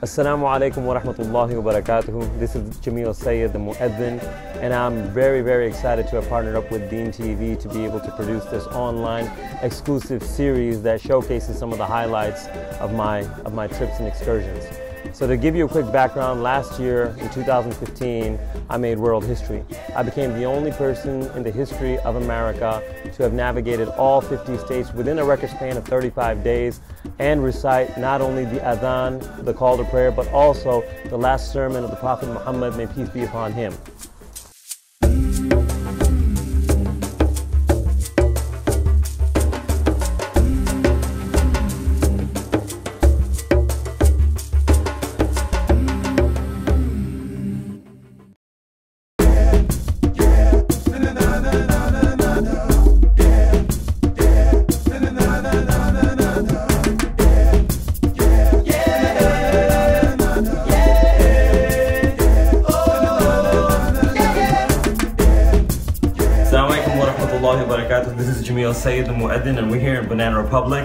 Assalamu alaikum wa rahmatullahi wa. This is Jameel Syed, the Muadhin, and I'm very, very excited to have partnered up with Deen TV to be able to produce this online exclusive series that showcases some of the highlights of my, of my trips and excursions. So to give you a quick background, last year in 2015, I made world history. I became the only person in the history of America to have navigated all 50 states within a record span of 35 days and recite not only the adhan, the call to prayer, but also the last sermon of the Prophet Muhammad, may peace be upon him. Jameel Syed the Muadhin, and we're here in Banana Republic.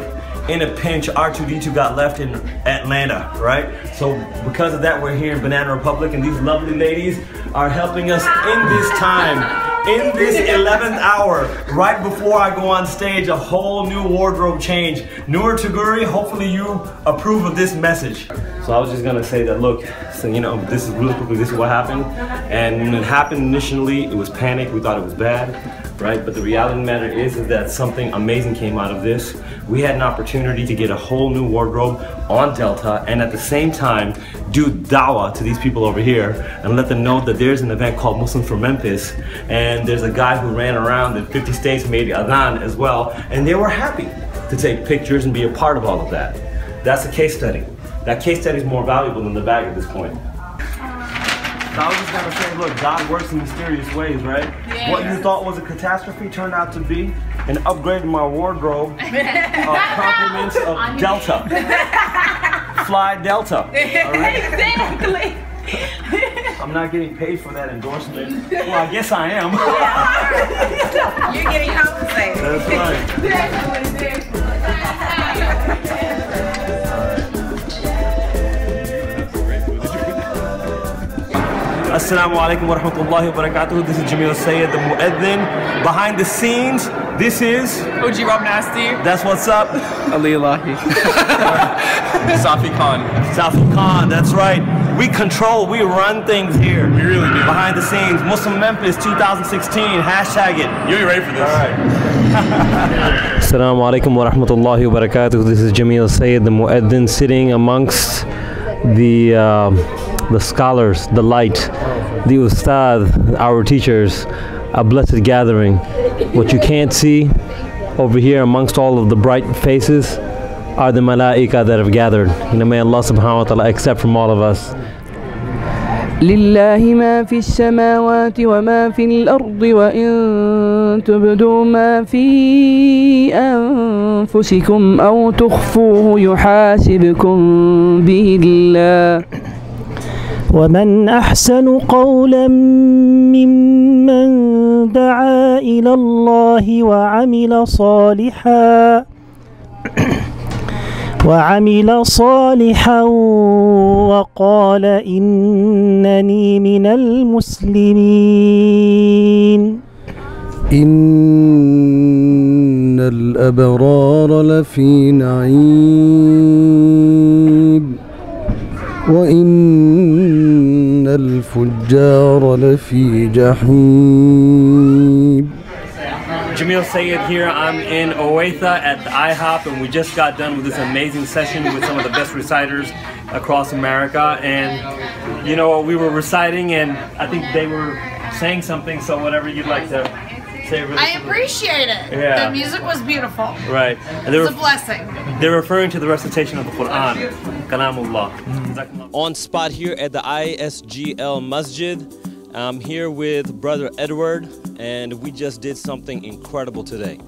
In a pinch, R2D2 got left in Atlanta, right? So because of that, we're here in Banana Republic, and these lovely ladies are helping us in this time. In this 11th hour, right before I go on stage, a whole new wardrobe change. Noor Tagouri, hopefully you approve of this message. So I was just gonna say that, look, so you know, this is really quickly, this is what happened. And when it happened initially, it was panic, we thought it was bad, right? But the reality of the matter is, is that something amazing came out of this. We had an opportunity to get a whole new wardrobe on Delta and at the same time do dawah to these people over here and let them know that there's an event called Muslims for Memphis and there's a guy who ran around in 50 states made adhan as well and they were happy to take pictures and be a part of all of that. That's a case study. That case study is more valuable than the bag at this point. So I was just gonna say, look, God works in mysterious ways, right? What you thought was a catastrophe turned out to be an upgrade in my wardrobe of uh, compliments of Delta. Fly Delta. Right? Exactly. I'm not getting paid for that endorsement. Well, I guess I am. You're getting compensated. That's right. Definitely, Assalamu alaikum wa rahmatullahi wa barakatuh. This is Jameel Syed, the Muadhin. Behind the scenes, this is, OG Rob Nasty, that's what's up. Ali Elahi, Safi Khan. Safi Khan, that's right. We control, we run things here. We really do. Behind the scenes, Muslim Memphis 2016, hashtag it. You ain't ready for this. All right. Assalamu alaikum wa rahmatullahi wa barakatuh. This is Jameel Syed, the Muadhin, sitting amongst the, uh, the scholars, the light, the ustad, our teachers, a blessed gathering. What you can't see over here amongst all of the bright faces are the malaika that have gathered. You know, may Allah subhanahu wa ta'ala accept from all of us. لله ما في السماوات وما في الأرض وإن تبدوا ما في أنفسكم أو تخفوه يحاسبكم به الله ومن أحسن قولا ممن دعا إلى الله وعمل صالحا وعمل صالحا وقال إنني من المسلمين. إن الأبرار لفي نعيم. وإن الفجار لفي جحيم Jameel Syed here. I'm in Olathe at the IHOP, and we just got done with this amazing session with some of the best reciters across America. And you know, we were reciting, and I think they were saying something. So, whatever you'd like to say. I appreciate it. Yeah. The music was beautiful. Right. And they It's were, a blessing. they're referring to the recitation of the Quran. Kalamullah. Mm-hmm. On spot here at the ISGL Masjid. I'm here with Brother Edward, and we just did something incredible today.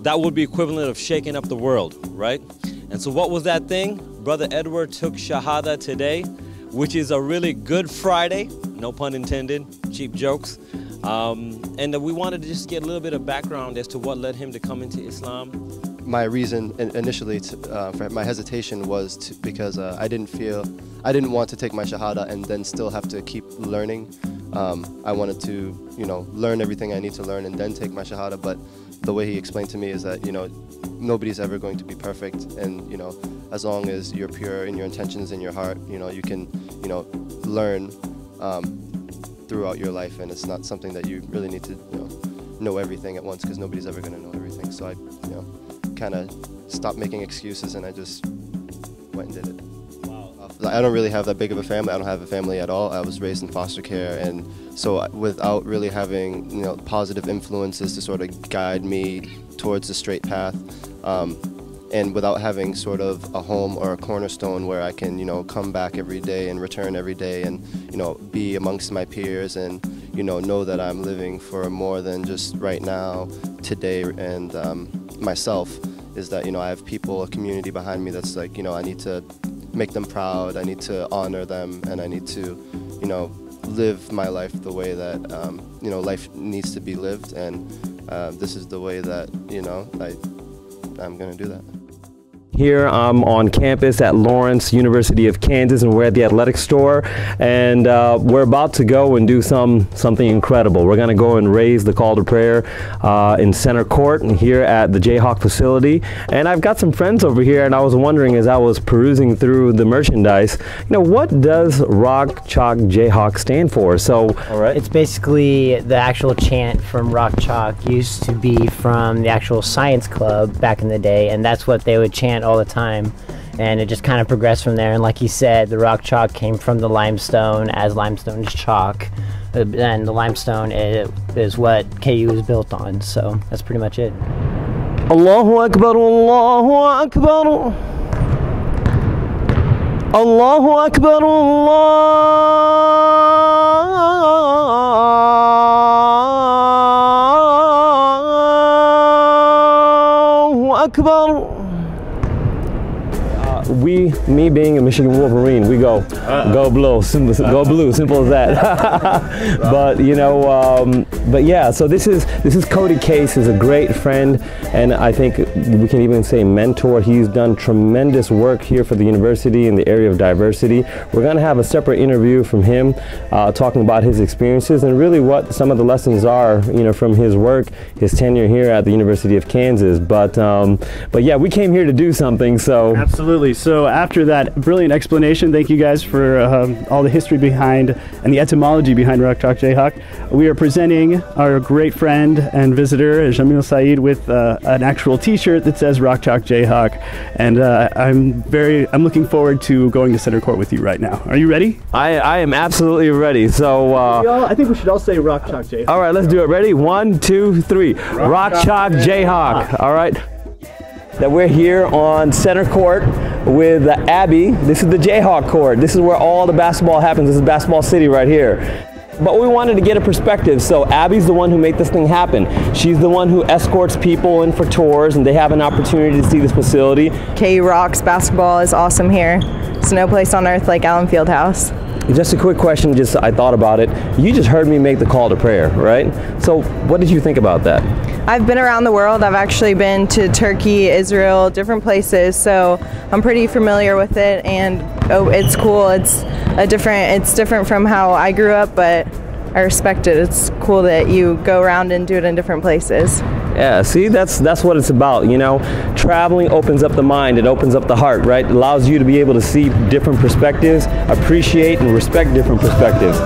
That would be equivalent of shaking up the world, right? And so, what was that thing? Brother Edward took Shahada today, which is a really good Friday, no pun intended, cheap jokes. Um, and we wanted to just get a little bit of background as to what led him to come into Islam, my reason initially to, uh, for my hesitation was to, because uh, I didn't feel I didn't want to take my shahada and then still have to keep learning. Um, I wanted to, you know, learn everything I need to learn and then take my shahada. But the way he explained to me is that, you know, nobody's ever going to be perfect, and you know, as long as you're pure in your intentions in your heart, you know, you can, you know, learn um, throughout your life, and it's not something that you really need to, you know, know everything at once because nobody's ever going to know everything. So I, you know, kind of stopped making excuses and I just went and did it. I don't really have that big of a family. I don't have a family at all. I was raised in foster care, and so without really having you know positive influences to sort of guide me towards the straight path, um, and without having sort of a home or a cornerstone where I can you know come back every day and return every day, and you know be amongst my peers and you know know that I'm living for more than just right now, today, and um, myself. Is that you know I have people, a community behind me that's like you know I need to make them proud. I need to honor them, and I need to, you know, live my life the way that um, you know life needs to be lived. And uh, this is the way that you know I I'm gonna do that. Here I'm on campus at Lawrence University of Kansas and we're at the athletic store and uh, we're about to go and do some something incredible. We're going to go and raise the call to prayer uh, in center court and here at the Jayhawk facility and I've got some friends over here and I was wondering as I was perusing through the merchandise, you know, what does Rock Chalk Jayhawk stand for? So, all right. It's basically the actual chant from Rock Chalk used to be from the actual science club back in the day and that's what they would chant all the time. And it just kind of progressed from there. And like he said the rock chalk came from the limestone as limestone is chalk. Uh, and the limestone is, what KU is built on. So that's pretty much it. Allahu Akbar Allahu Akbar. Allahu Akbar Allahu We, me being a Michigan Wolverine, we go, uh go blue, simple, go blue, simple as that. but you know, um, but yeah. So this is this is Cody Case, is a great friend, and I think we can even say mentor. He's done tremendous work here for the university in the area of diversity. We're going to have a separate interview from him, uh, talking about his experiences and really what some of the lessons are, you know, from his work, his tenure here at the University of Kansas. But um, but yeah, we came here to do something. So absolutely. So after that brilliant explanation, thank you guys for um, all the history behind and the etymology behind Rock Chalk Jayhawk. We are presenting our great friend and visitor, Jameel Syed, with uh, an actual T-shirt that says Rock Chalk Jayhawk, and uh, I'm very, I'm looking forward to going to center court with you right now. Are you ready? I, I am absolutely ready. So uh, all, I think we should all say Rock Chalk Jayhawk. All right, let's do it. Ready? One, two, three. Rock, Rock Chalk Jayhawk. All right that we're here on center court with Abby. This is the Jayhawk court. This is where all the basketball happens. This is Basketball City right here. But we wanted to get a perspective, so Abby's the one who made this thing happen. She's the one who escorts people in for tours, and they have an opportunity to see this facility. K Rocks basketball is awesome here. It's no place on earth like Allen Fieldhouse. Just a quick question, just I thought about it. You just heard me make the call to prayer, right? So what did you think about that? I've been around the world. I've actually been to Turkey, Israel, different places, so I'm pretty familiar with it and oh, it's cool. It's a different it's different from how I grew up, but I respect it. It's cool that you go around and do it in different places. Yeah, see, that's that's what it's about. You know, traveling opens up the mind. It opens up the heart, right? It allows you to be able to see different perspectives, appreciate and respect different perspectives.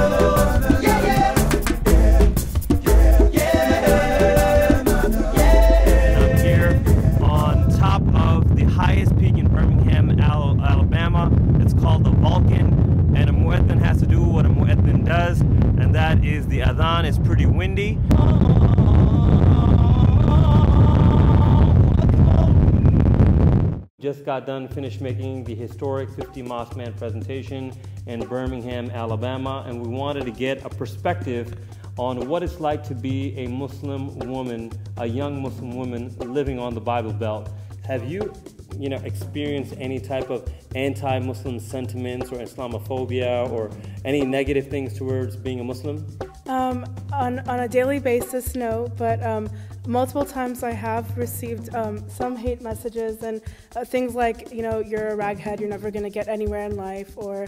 Is the adhan. It's pretty windy. Just got done finished making the historic 50 Mosque Man presentation in Birmingham, Alabama, and we wanted to get a perspective on what it's like to be a Muslim woman, a young Muslim woman living on the Bible Belt. Have you you know, experience any type of anti-Muslim sentiments or Islamophobia or any negative things towards being a Muslim? Um, on, on a daily basis, no, but um, multiple times I have received um, some hate messages and uh, things like, you know, you're a raghead, you're never going to get anywhere in life, or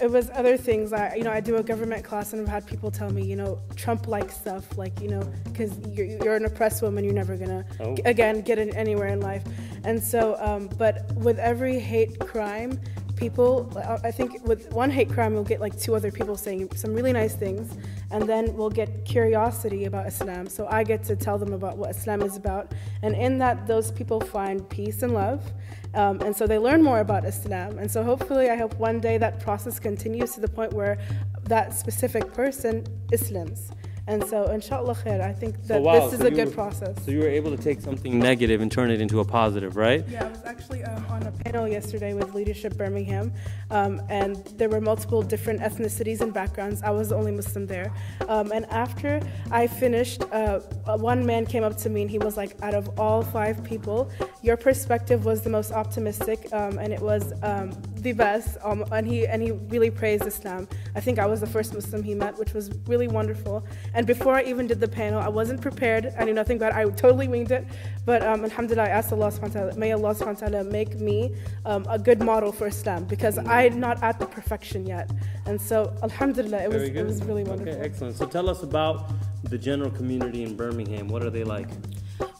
it was other things. I, you know, I do a government class and I've had people tell me, you know, Trump-like stuff, like, you know, because you're, you're, an oppressed woman, you're never going to, oh. again, get in anywhere in life. And so, but with every hate crime, people, I think with one hate crime, we'll get like two other people saying some really nice things, and then we'll get curiosity about Islam. So I get to tell them about what Islam is about, and in that, those people find peace and love, um, and so they learn more about Islam. And so hopefully, I hope one day that process continues to the point where that specific person Islams. And so, inshallah khair, I think that so, wow, this is so a good were, process. So, you were able to take something negative and turn it into a positive, right? Yeah, I was actually um, on a panel yesterday with Leadership Birmingham, um, and there were multiple different ethnicities and backgrounds. I was the only Muslim there. Um, and after I finished, uh, one man came up to me and he was like, out of all five people, your perspective was the most optimistic, um, and it was um, the best. Um, and, he, and he really praised Islam. I think I was the first Muslim he met, which was really wonderful. And before I even did the panel, I wasn't prepared. I knew nothing about it. I totally winged it. But um, alhamdulillah, I asked Allah subhanahu wa ta'ala, may Allah subhanahu wa ta'ala make me um, a good model for Islam because I'm not at the perfection yet. And so, alhamdulillah, it was, it was really wonderful. Okay, excellent. So tell us about the general community in Birmingham. What are they like?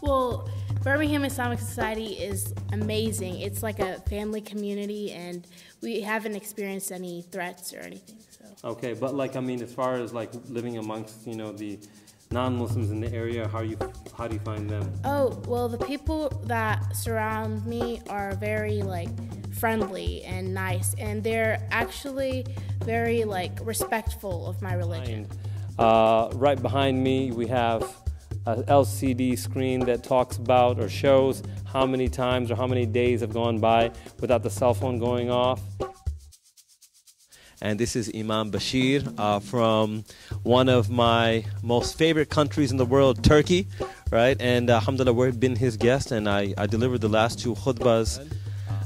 Well, Birmingham Islamic Society is amazing. It's like a family community, and we haven't experienced any threats or anything. Okay, but like I mean, as far as like living amongst you know the non-Muslims in the area, how you how do you find them? Oh well, the people that surround me are very like friendly and nice, and they're actually very like respectful of my religion. Uh, right behind me, we have a LCD screen that talks about or shows how many times or how many days have gone by without the cell phone going off and this is Imam Bashir uh, from one of my most favorite countries in the world, Turkey, right? And uh, alhamdulillah, we've been his guest, and I, I delivered the last two khutbahs.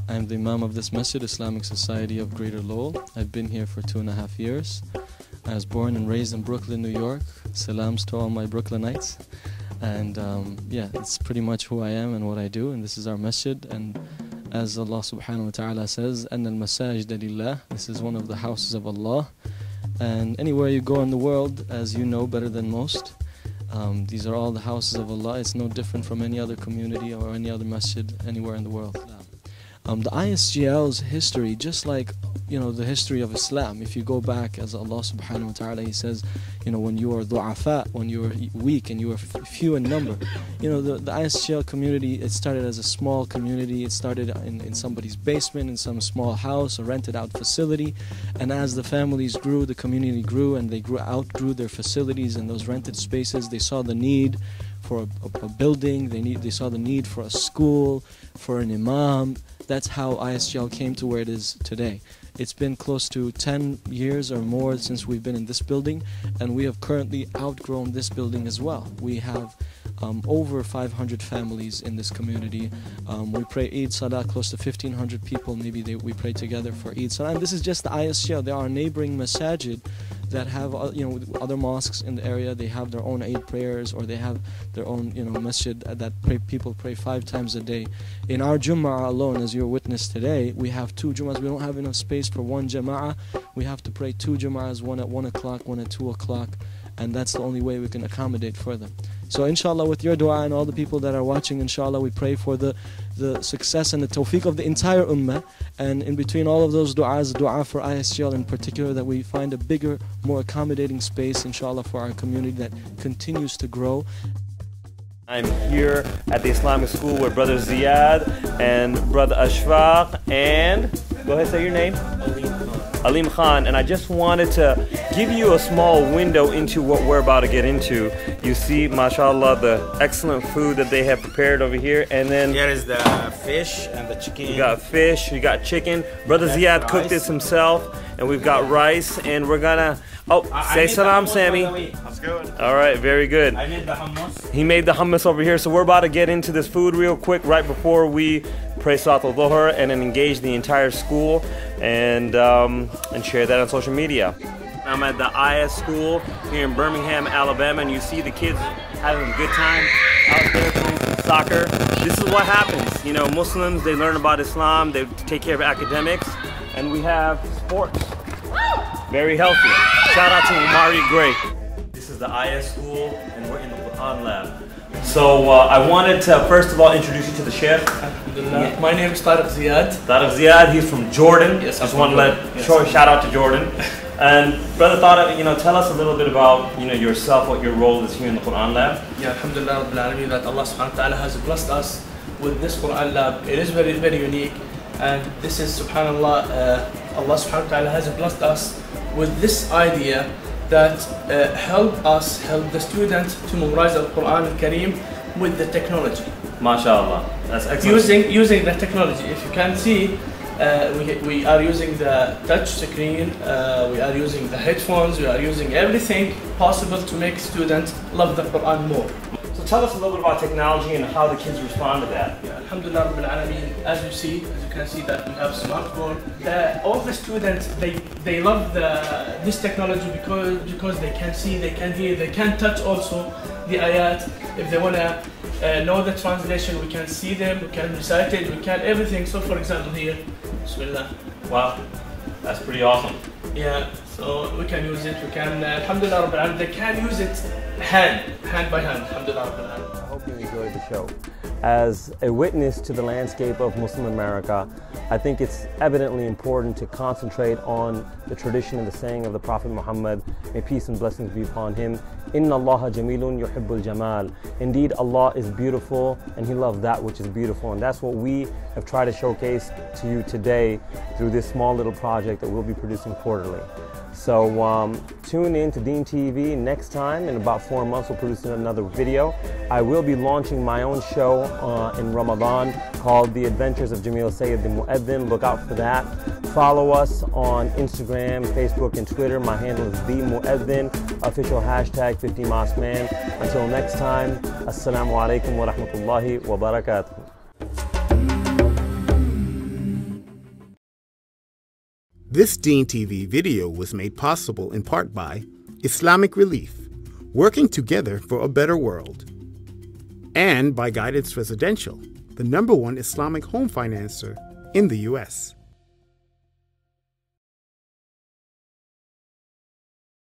I'm the Imam of this Masjid, Islamic Society of Greater Lowell. I've been here for two and a half years. I was born and raised in Brooklyn, New York. Salams to all my Brooklynites. And um, yeah, it's pretty much who I am and what I do. And this is our masjid. And as Allah subhanahu wa ta'ala says, and al masajid lillah, this is one of the houses of Allah. And anywhere you go in the world, as you know better than most, um, these are all the houses of Allah. It's no different from any other community or any other masjid anywhere in the world. Um, the ISGL's history, just like you know the history of Islam, if you go back as Allah subhanahu wa ta'ala, He says, you know, when you are du'afa, when you are weak and you are few in number, you know, the, the ISGL community, it started as a small community, it started in, in somebody's basement, in some small house, a rented out facility, and as the families grew, the community grew, and they grew outgrew their facilities and those rented spaces, they saw the need for a, a, a building, they, need, they saw the need for a school, for an imam, that's how ISGL came to where it is today. It's been close to 10 years or more since we've been in this building, and we have currently outgrown this building as well. We have um, over 500 families in this community. Um, we pray Eid Salah, close to 1,500 people. Maybe they, we pray together for Eid Salah. And this is just the ISGL. There are neighboring masajid that have uh, you know other mosques in the area. They have their own Eid prayers, or they have their own you know masjid that pray, people pray five times a day. In our Jum'ah alone, as you're witness today, we have two Jum'ahs. We don't have enough space for one Jama'ah. We have to pray two Jum'ahs, one at one o'clock, one at two o'clock, and that's the only way we can accommodate for them. So inshallah with your dua and all the people that are watching, inshallah we pray for the, the success and the tawfiq of the entire ummah. And in between all of those du'as, dua for ISGL in particular, that we find a bigger, more accommodating space, inshallah, for our community that continues to grow. I'm here at the Islamic school with Brother Ziyad and Brother Ashfaq and, go ahead say your name. Alim Khan, and I just wanted to give you a small window into what we're about to get into. You see, mashallah, the excellent food that they have prepared over here, and then here is the fish and the chicken. You got fish, you got chicken. Brother That's Ziad rice. cooked this himself, and we've got rice, and we're gonna. Oh, I, say I salam, Sammy. All right, very good. I made the hummus. He made the hummus over here, so we're about to get into this food real quick, right before we pray Salat al and then engage the entire school and um, and share that on social media. I'm at the IS school here in Birmingham, Alabama, and you see the kids having a good time out there playing some soccer. This is what happens. You know, Muslims, they learn about Islam, they take care of academics, and we have sports. Very healthy. Shout out to Mari Gray. This is the IS school, and we're in the Quran lab. So uh, I wanted to first of all introduce you to the chef. My name is Tariq Ziad. Tariq Ziad, he's from Jordan. Yes, Just want to let Yes. show, shout out to Jordan. And brother Tariq, you know, tell us a little bit about you know yourself, what your role is here in the Quran lab. Yeah, Alhamdulillah Rabbil Alameen that Allah subhanahu wa ta'ala has blessed us with this Quran lab. It is very, very unique. And this is subhanAllah, uh, Allah subhanahu wa ta'ala has blessed us with this idea that uh, help us, help the students to memorize the Quran al-Kareem with the technology. MashaAllah. That's excellent. Using, using the technology. If you can see, uh, we, we are using the touch screen, uh, we are using the headphones, we are using everything possible to make students love the Quran more. So tell us a little bit about technology and how the kids respond to that. Yeah, Alhamdulillah Rabbil Alameen, as you see, as you can see that we have smartphone. The, all the students, they, they love the, this technology because, because they can see, they can hear, they can touch also the ayat. If they want to uh, know the translation, we can see them, we can recite it, we can everything. So for example here, Bismillah. Wow, that's pretty awesome. Yeah, so we can use it, we can, uh, Alhamdulillah Rabbil they can use it hand, hand by hand, Alhamdulillah Rabbil I hope you enjoyed the show. As a witness to the landscape of Muslim America, I think it's evidently important to concentrate on the tradition and the saying of the Prophet Muhammad, may peace and blessings be upon him. Inna Allah jamilun yuhibbul jamal. Indeed, Allah is beautiful and He loves that which is beautiful. And that's what we have tried to showcase to you today through this small little project that we'll be producing quarterly. So um, tune in to Deen TV next time. In about four months, we'll produce another video. I will be launching my own show uh, in Ramadan called The Adventures of Jameel Syed the Muadhin. Look out for that. Follow us on Instagram, Facebook, and Twitter. My handle is The Muadhin, official hashtag 50 Mosque Man. Until next time, Assalamu alaikum wa rahmatullahi wa barakatuh. This Deen TV video was made possible in part by Islamic Relief, working together for a better world, and by Guidance Residential, the number one Islamic home financer in the U.S.